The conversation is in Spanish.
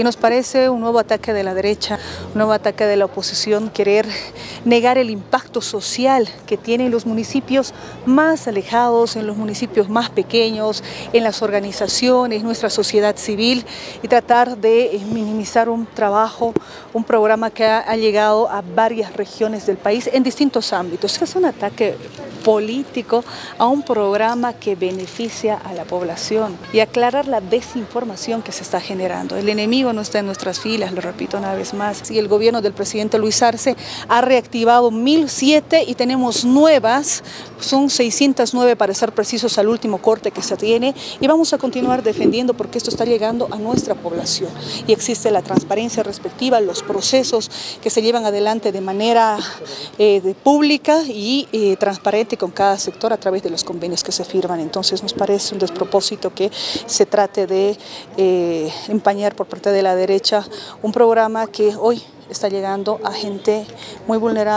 y nos parece un nuevo ataque de la derecha, un nuevo ataque de la oposición, querer negar el impacto social que tienen los municipios más alejados, en los municipios más pequeños, en las organizaciones, nuestra sociedad civil y tratar de eh, minimizar un trabajo, un programa que ha, llegado a varias regiones del país en distintos ámbitos. Es un ataque político a un programa que beneficia a la población y aclarar la desinformación que se está generando. El enemigo no está en nuestras filas, lo repito una vez más. Y el gobierno del presidente Luis Arce ha reactivado 1007 y tenemos nuevas, son 609 para ser precisos al último corte que se tiene. Y vamos a continuar defendiendo porque esto está llegando a nuestra población. Y existe la transparencia respectiva, los procesos que se llevan adelante de manera eh, pública y eh, transparente con cada sector a través de los convenios que se firman. Entonces nos parece un despropósito que se trate de eh, empañar por parte de la derecha un programa que hoy está llegando a gente muy vulnerable.